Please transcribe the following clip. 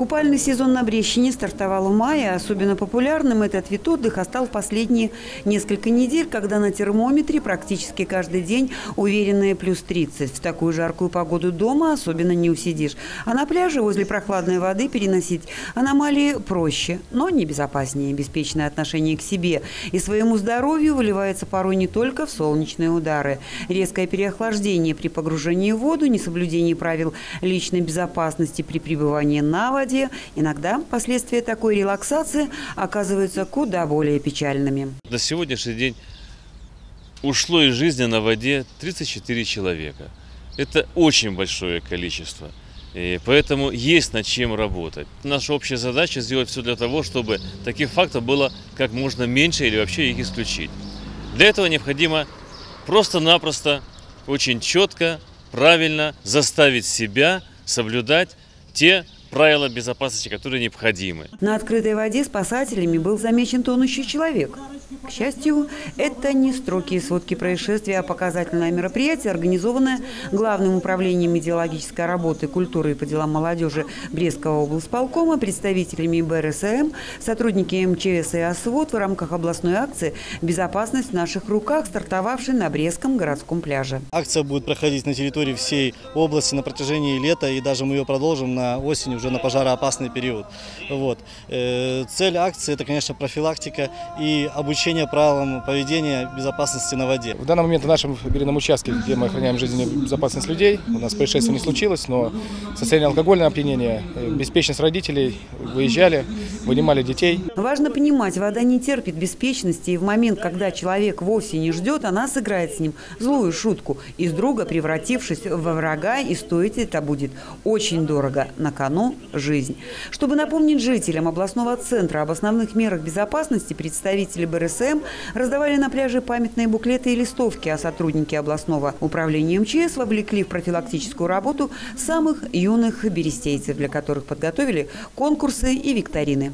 Купальный сезон на Брещине стартовал в мае. Особенно популярным этот вид отдыха стал в последние несколько недель, когда на термометре практически каждый день уверенные плюс 30. В такую жаркую погоду дома особенно не усидишь. А на пляже возле прохладной воды переносить аномалии проще, но не безопаснее. Беспечное отношение к себе и своему здоровью выливается порой не только в солнечные удары. Резкое переохлаждение при погружении в воду, несоблюдение правил личной безопасности при пребывании на воде, воде, иногда последствия такой релаксации оказываются куда более печальными. На сегодняшний день ушло из жизни на воде 34 человека. Это очень большое количество. И поэтому есть над чем работать. Наша общая задача сделать все для того, чтобы таких фактов было как можно меньше или вообще их исключить. Для этого необходимо просто-напросто, очень четко, правильно заставить себя соблюдать те правила безопасности, которые необходимы. На открытой воде спасателями был замечен тонущий человек. К счастью, это не строгие сводки происшествия, а показательное мероприятие, организованное Главным управлением идеологической работы, культуры и по делам молодежи Брестского облсполкома, представителями БРСМ, сотрудники МЧС и ОСВОД в рамках областной акции «Безопасность в наших руках», стартовавшей на Брестском городском пляже. Акция будет проходить на территории всей области на протяжении лета, и даже мы ее продолжим на осень, уже на пожароопасный период. Вот. Э, цель акции – это, конечно, профилактика и обучение правилам поведения безопасности на воде. В данный момент на нашем береговом участке, где мы охраняем жизнь и безопасность людей, у нас происшествия не случилось, но состояние алкогольного опьянения, э, беспечность родителей, выезжали, вынимали детей. Важно понимать, вода не терпит беспечности, и в момент, когда человек вовсе не ждет, она сыграет с ним злую шутку, из друга превратившись во врага, и стоить это будет очень дорого. На кону жизнь. Чтобы напомнить жителям областного центра об основных мерах безопасности, представители БРСМ раздавали на пляже памятные буклеты и листовки, а сотрудники областного управления МЧС вовлекли в профилактическую работу самых юных берестейцев, для которых подготовили конкурсы и викторины.